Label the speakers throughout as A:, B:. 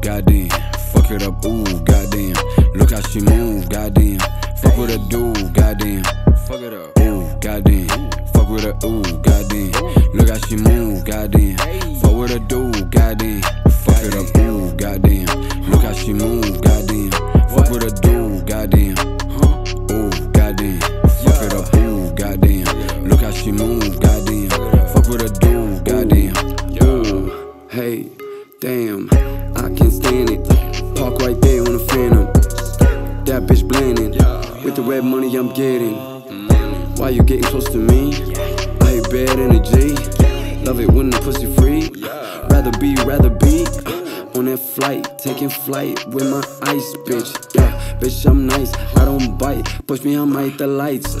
A: goddamn. Fuck it up, ooh, goddamn. Look how she move, goddamn. Fuck with a dude, goddamn. Fuck it up, ooh, goddamn. Fuck with a ooh, goddamn. Look how she move, goddamn. Fuck with a dude, goddamn. Fuck it up, ooh, goddamn. Look how she move, goddamn. Fuck with a dude, goddamn. Ooh, goddamn. Fuck it up, ooh, goddamn. Look how she move, goddamn. Fuck with a dude, goddamn.
B: Ooh, hey, damn, I can't stand it. Park right there on the phantom. That bitch blending. With the red money I'm getting. Why you getting close to me? I hate bad energy. Love it when the pussy free. Rather be, rather be. uh, On that flight, taking flight with my ice, bitch. Yeah, bitch, I'm nice. I don't bite. Push me, I might the lights.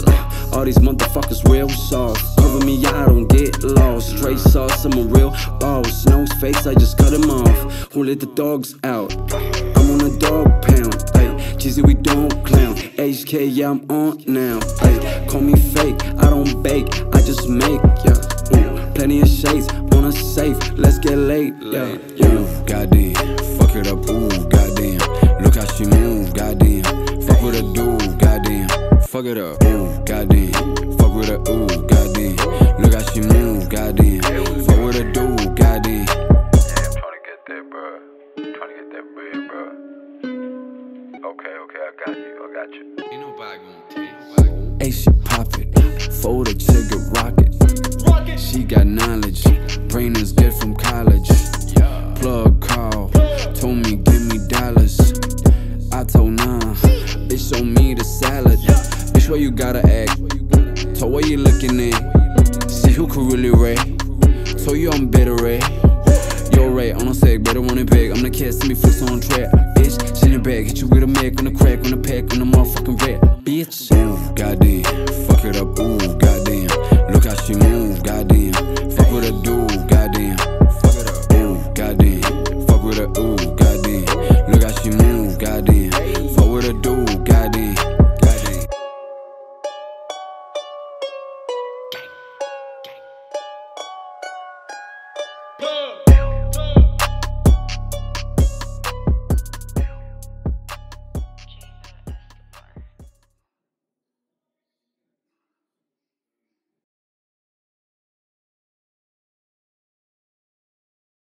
B: All these motherfuckers real soft. Cover me, I don't get lost. Straight sauce, I'm a real boss. Nose face, I just cut him off. Who let the dogs out? I'm on a dog pound. Ay, cheesy, we don't clown. HK, yeah, I'm on now. Ay, call me fake, I don't bake, I just make. Yeah, Ooh, plenty of shades on a safe. Let's get late. Yeah, yeah.
A: Ooh, goddamn. Fuck it up, ooh, goddamn. Look how she move, goddamn. Fuck with a dude. Fuck it up, ooh, goddamn. Fuck with a ooh, goddamn. Look how she move, goddamn. Fuck with a dude, goddamn.
C: Yeah, I'm trying to get that, bro. I'm trying to get that bread, bro. Okay, okay, I got you. I got you.
A: Ain't nobody gonna take Hey, she pop it. Fold a trigger, rocket. She got knowledge. Brain is good from college. Plug call. Told me, give me dollars. I told nah. Bitch, show me the salad. Where you gotta act? Told where you looking at? See who could really rap. Told you I'm better at. Yo, Ray, on a sec, better want it big. I'm the kid, send me flicks on track. Bitch, in the bag, hit you with a mag on the crack, on the pack, on the. Bitch.